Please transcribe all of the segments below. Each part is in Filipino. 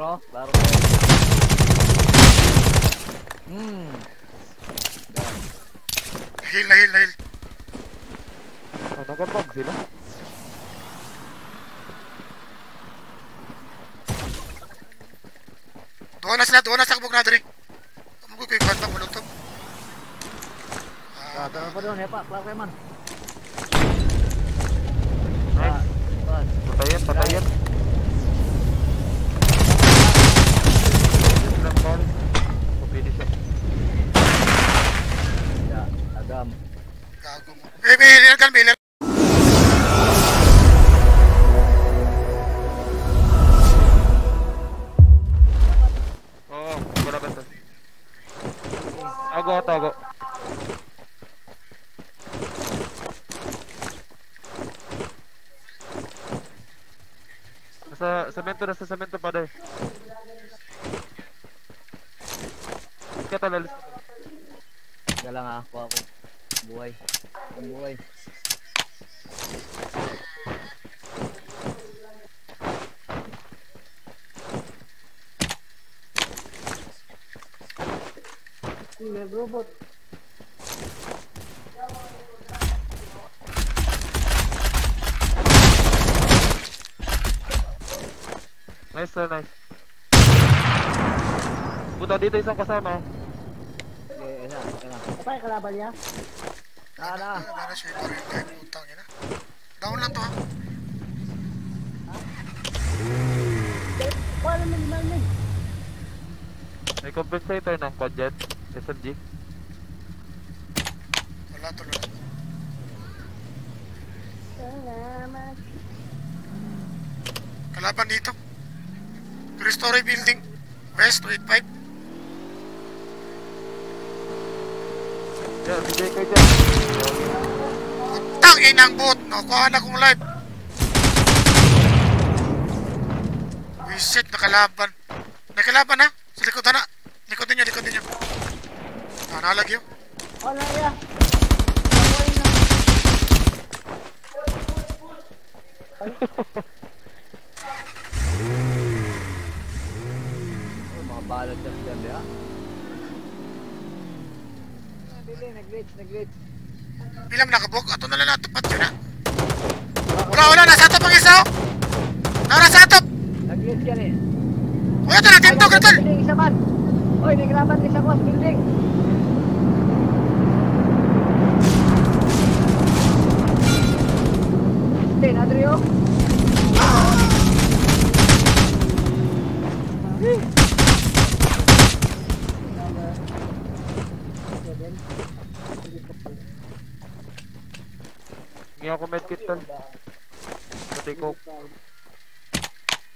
Laro ko. Hmm. Heal heal heal. Oh, nagabag sila. Doon na sila, doon na sa kabog na diri. Tumugoy ko yung kanta mo lutong. Ah, Tara pa doon, hepa, klaro kayo man. Nice. Patayan, patayan. Pa dahil. Kaya talalis. Teka lang ah, kuha ko. Buhay. Ang buhay. May robot. Nice sir, nice. Puta dito isang kasama. Okay, isa, isa. Apa yung kalaban niya? Ah, na. Para siya yung parang tayo putang ina. Down lang to ha. Paano naman naman yun? May compensator ng budget. SMG. Wala to. Salamat. Kalaban dito. Three-story building. West 285. Yeah, si Jay kayo dyan. Tang inang boot. Nakuha na kong live. Wisit, nakalaban. Nakalaban na. Sa likod na. Ah, nalagyo. Ano ya? Ako yun na. Oh, mga balot dyan dyan, di ba? Ah, Dili, nag-glitch, nag-glitch. Bilang nakabok. Ato na lang natupat yun na. Wala, wala. Nasa atop ang isa. oh. Nara sa atop. Nag-glitch yan eh. Wala ito na. Tinto, katal. Building, isa man. Oy, nagraban isa ko sa building. Stay, Adrio. Hindi ako medkit tal. Pati ko.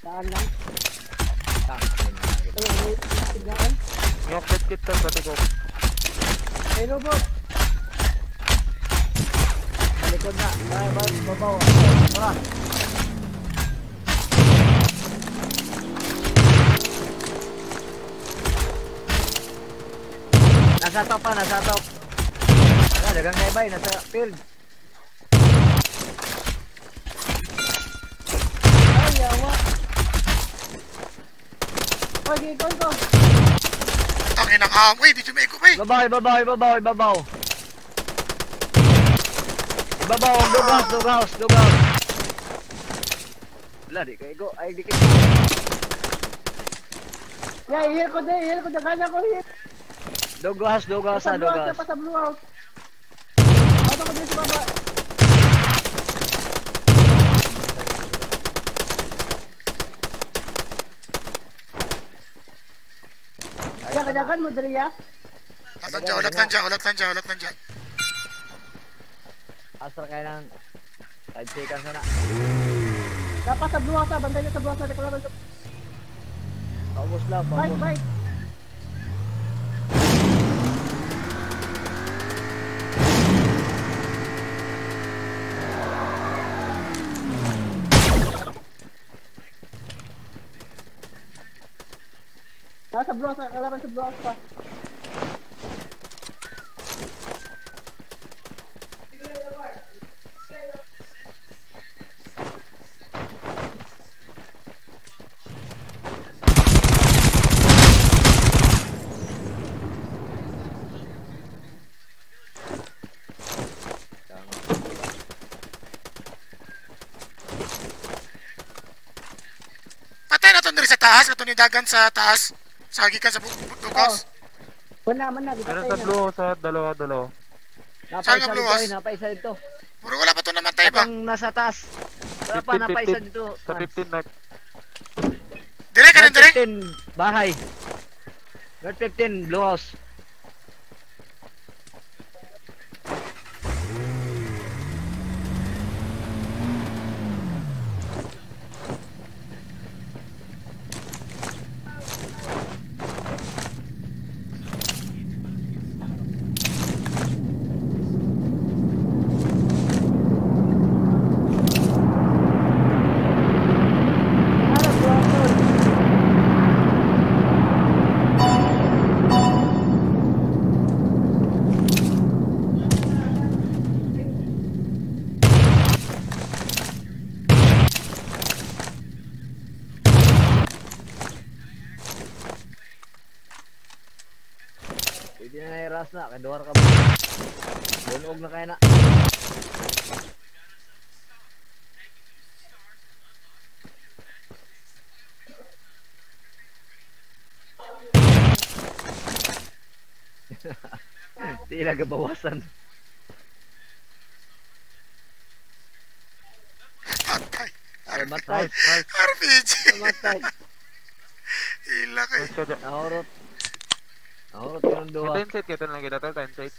Saan lang? Hindi ako medkit tal. Pati ko. May robot. Sa likod na. Ay, ba, babaw. Tara. Nasa top pa, nasa top. Dagang naibay, nasa field. Oy, gikon ko. Tang inang amoy. Di may ikot, eh. Babaw, babaw, babaw, babaw. Babaw, dugaws, dugaws, dugaws. Wala, di kayo go. Ay, di kayo. Ya, ihil ko din, ihil ko din. Kanya ko ihil. Dugaws, dugaws, Sa ah, blue house, dugaws. pa sa blue house. Auto ko din sa baba. Ya, kadagan mo diri ya. Ulat lang dyan, ulat lang dyan, ulat lang dyan, ulat lang dyan. Astra kayo ng... Side seconds na na. Dapat sa ah. bantay niyo sa house. Ikaw lang. Paubos lang, paubos. bite. Nasa bro, sa kalaban sa bro pa. Patay na to sa taas, natunidagan sa taas. Sa gikan sa bu- bu- dugas. Mana, mana, di Meron patay sa na. blue ha, dalawa, dalawa. Saan Napaisa nga, Bluwas? eh, napaisa dito. Puro wala pa to namatay ba? Pang nasa taas. Wala pa, 15, napaisa 15. dito. Sa 15 north. Dire ka rin, dire. 15, bahay. North 15, blue house. Ano, bro? Pwede na kay Duwar ka ba? Bunog na kaya na. Di nagabawasan. Patay. Ay, matay. RPG. Matay. Ila kay. Nice Nahurot ko ng duwa. Ito insight, kita tol, time sight.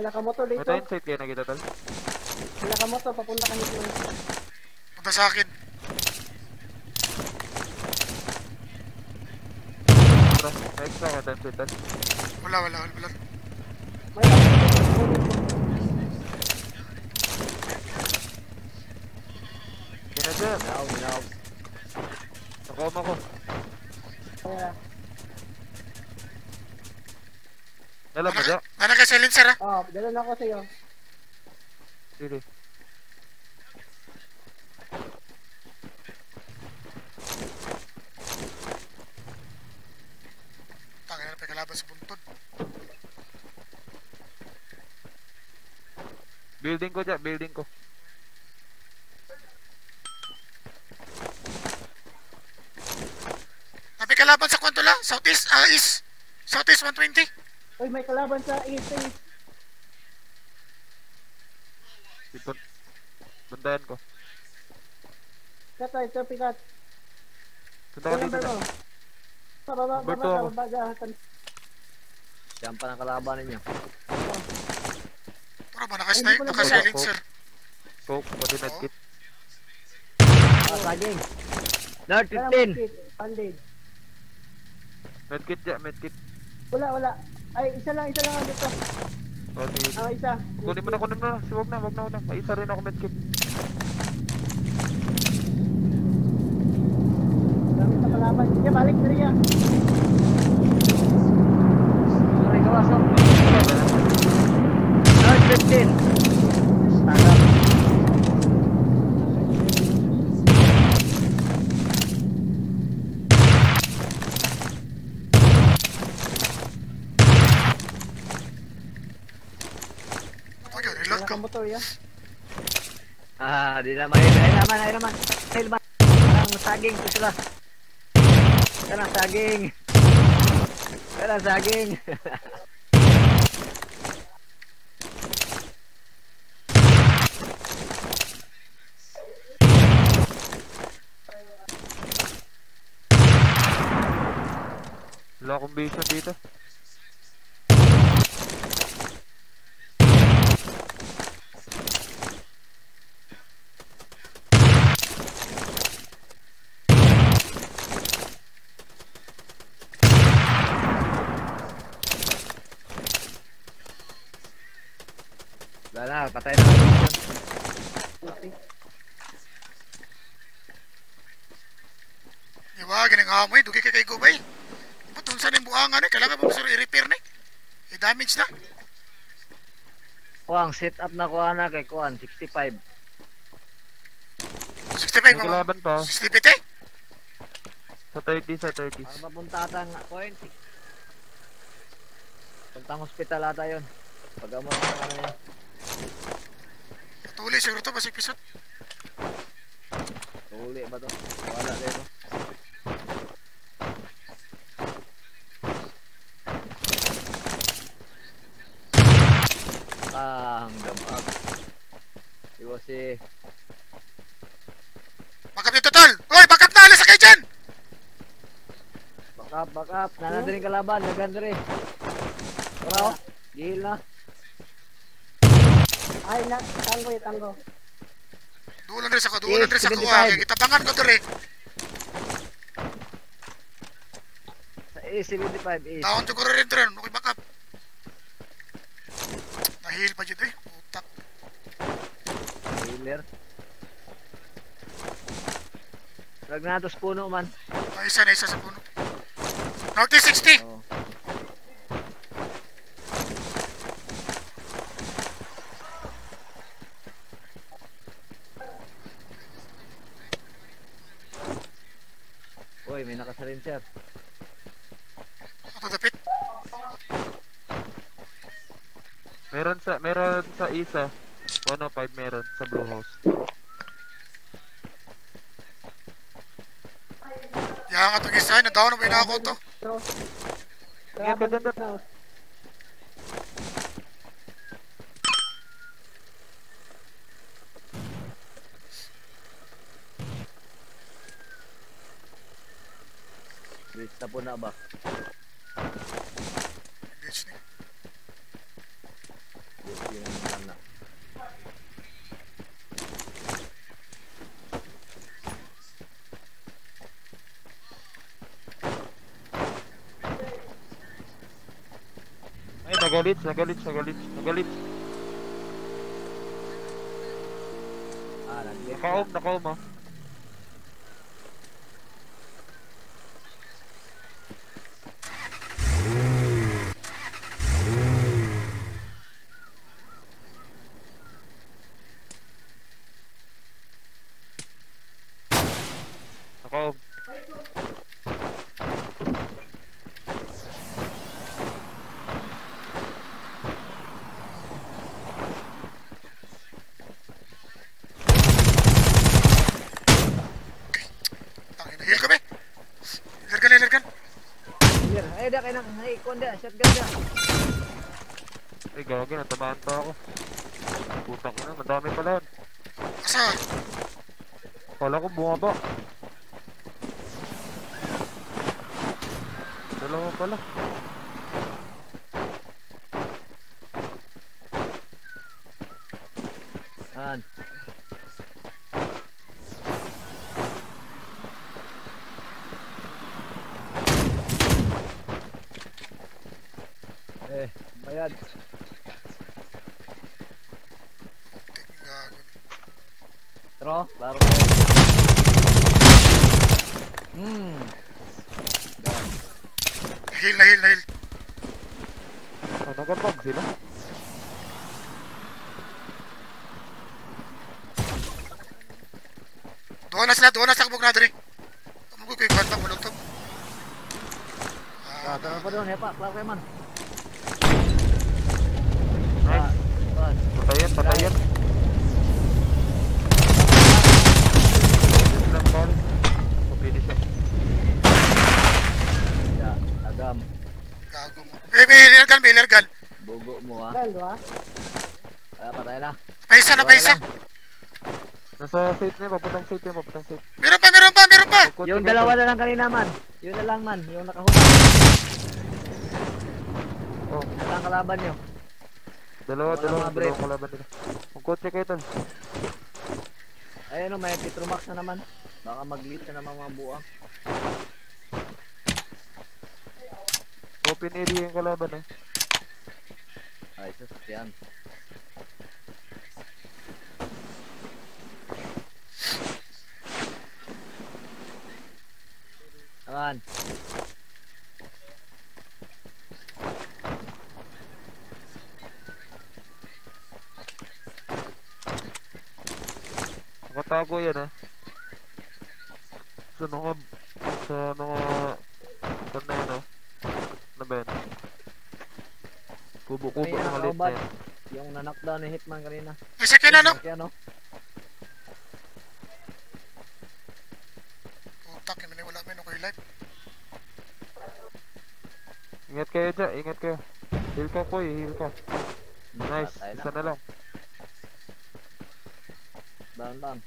Wala ka motor dito. Ito insight kita tol. Wala ka motor, papunta ka dito. Punta sa akin. Tara, extra ka time tol. Wala, wala, wala. wala. May Kina dyan. Ginaw, ginaw. Nakoma ko. Kaya, Alam mo dyan? Nana ka silencer ha. oh, dala na ako sa'yo. Sige. Tangin na pa kalaban sa buntod. Building ko dyan, building ko. Napi kalaban sa Southeast, ah, east. Southeast 120. Uy, may kalaban sa east, east. Ipon. Bandayan ko. Kata, ito, pikat. Punta ka dito na. mo? Sa baba, baba, sa baba, gahatan. Diyan pa ng kalaban ninyo. Puro ba naka-snipe, hindi ko na naka-silencer. Coke, pati medkit. Ah, saging. Kaya 15. medkit, bandage. Medkit dyan, medkit. Wala, wala. Ay, isa lang, isa lang ang dito. O, sige. Ah, isa. Kunin mo na, kunin mo na. Si, wag na, wag na, wag na. May isa rin ako medkit. Dami sa kalaban. Sige, balik na rin yan. Sorry, kawaso. North 15. Stand up. Okay, reload Wala ko. kang motor yan. Ah, di naman. Ay naman, ay naman. Ay naman. Parang saging ko sila. Parang saging. Parang saging. Wala akong vision dito. Wala na, patay na. ako. Iwa, ganing amoy. Dugi ka kay Gubay. Butong sa ning buangan eh. Kailangan mo gusto i-repair na eh. I-damage na. Kuang, set up na ko na kay Kuan, 65. 65 May mga. kalaban pa. 60 eh. Sa 30, sa 30. Para mapunta nga point. Puntang hospital ata yun. Pag amo na ano Tuloy siguro to. Basig pisot. Uli ba to? Wala dito. Ah, hanggang up. Iwas si... Backup dito, tol! Uy, backup na! Alis na kayo dyan! Back up, back up. Nananda rin kalaban. Naganda rin. Tara, oh. Gihil na. Ay, na, tango yung tango. Dulan rin sa ko, dulan Yes, rin sa ko. 75. ah. Kitabangan ko to rin. Sa A75 is. Taon ko rin rin. Okay, backup. Nahil pa dyan eh. Utak. Healer. Drag na to sa puno man. Ah, isa na isa sa puno. Northeast 60! Oh. Uy, may nakasalinser. Ako dapit. Meron sa, meron sa isa. 105 meron sa Blue House. Yan nga itong isa. Nadaw na ba ako to? Grabe ganda. na. Wait, na po na ba? Naman na. Ay, nagalits, nagalits, nagalits, nagalits. Ah, nag-left. Nakaom, nakaom ah. Na. Ay, konda. Shotgun da. Ay, gagi, natamaan pa ako. Putang ina, madami pala yun. Asa? Kala ko bumaba. Dalawa pala. Heal na, heal na, heal. Ah, nagabag sila. Doon na sila, doon na sa kabog na diri. Kamugoy ko yung lang to. Ah, Ah, tanong pa doon, hepa, klaro kayo man. Ah, Nice. bas. Patayan, patayan. Agam. gago mo. Eh, may ilargan, may ilargan. Bugo mo ah. Ba? Ah, patay na. May isa na, may isa. Nasa safe na yun, papuntang safe yun, papuntang safe. Meron pa, meron pa, meron pa. Yung dalawa na lang kanina man. Yun na lang man, yung nakahubad. Oh, na lang kalaban nyo. dalawa, Wala dalawa, dalawa kalaban nila. Kung kotse kayo tol. Ayun o, may Petromax na naman. Baka mag-lead na naman mga buwang. Open area yung kalaban eh. Ay, sasakyan. Aman. Nakatago yan ah. Sa mga, sa mga, saan na yun ah. Ano ba yan? Ayun, ng halit na yan. Yung na-knockdown ni Hitman kanina. May second na, no? Sasakyan, no? attack. Yung wala may no life. Ingat kayo dyan, ingat kayo. Heal ka po, heal ka. Nice, isa na lang. Down, down.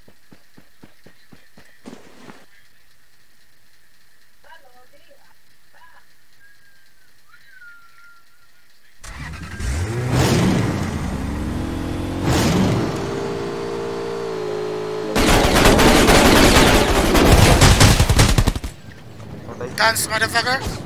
guns, motherfucker.